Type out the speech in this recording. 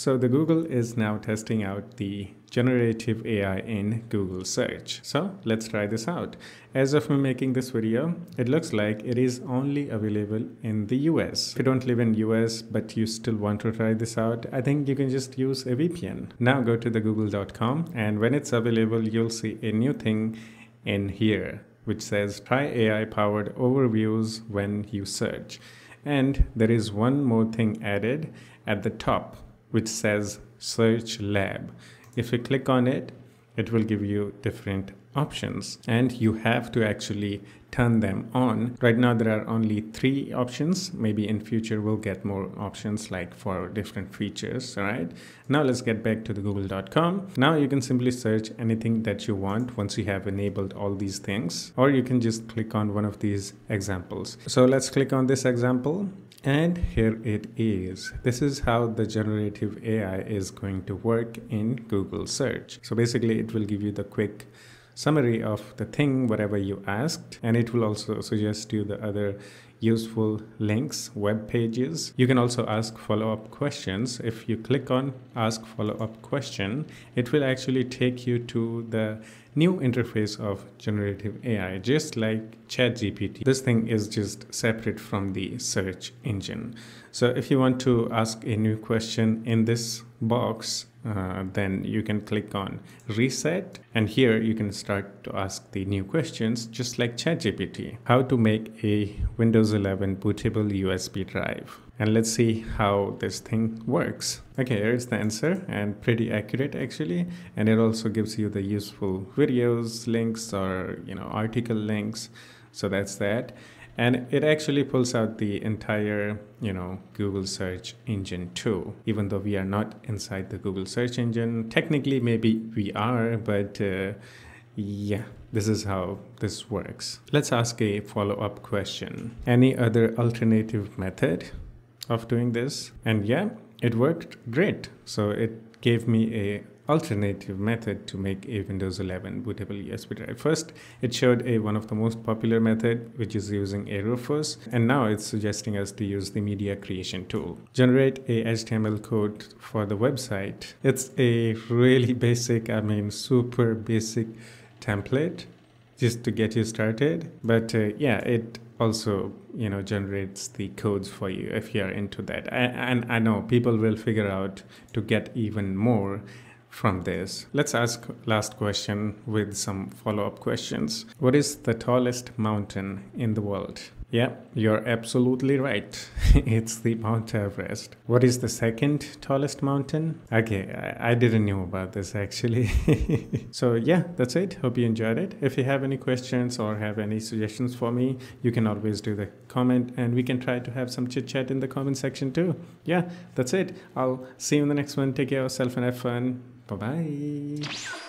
So the Google is now testing out the generative AI in Google search. So let's try this out. As of me making this video, it looks like it is only available in the US. If you don't live in US but you still want to try this out, I think you can just use a VPN. Now go to the google.com and when it's available, you'll see a new thing in here which says try AI powered overviews when you search. And there is one more thing added at the top which says search lab. If you click on it, it will give you different options and you have to actually turn them on. Right now there are only three options. Maybe in future we'll get more options like for different features, all right? Now let's get back to the google.com. Now you can simply search anything that you want once you have enabled all these things or you can just click on one of these examples. So let's click on this example and here it is. This is how the generative AI is going to work in Google search. So basically it will give you the quick summary of the thing, whatever you asked, and it will also suggest you the other useful links, web pages. You can also ask follow-up questions. If you click on ask follow-up question, it will actually take you to the new interface of generative AI, just like ChatGPT. This thing is just separate from the search engine. So if you want to ask a new question in this box, uh, then you can click on reset and here you can start to ask the new questions just like ChatGPT. How to make a Windows 11 bootable USB drive. And let's see how this thing works. Okay, here's the answer and pretty accurate actually. And it also gives you the useful videos, links or, you know, article links. So that's that and it actually pulls out the entire you know google search engine too even though we are not inside the google search engine technically maybe we are but uh, yeah this is how this works let's ask a follow-up question any other alternative method of doing this and yeah it worked great so it gave me a alternative method to make a Windows 11 bootable USB drive. First, it showed a one of the most popular method, which is using a Rufus, and now it's suggesting us to use the media creation tool. Generate a HTML code for the website. It's a really basic, I mean, super basic template just to get you started. But uh, yeah, it also you know generates the codes for you if you're into that and I know people will figure out to get even more from this. Let's ask last question with some follow-up questions. What is the tallest mountain in the world? Yeah, you're absolutely right. it's the Mount Everest. What is the second tallest mountain? Okay, I, I didn't know about this actually. so yeah, that's it. Hope you enjoyed it. If you have any questions or have any suggestions for me, you can always do the comment and we can try to have some chit chat in the comment section too. Yeah, that's it. I'll see you in the next one. Take care of yourself and have fun. Bye bye.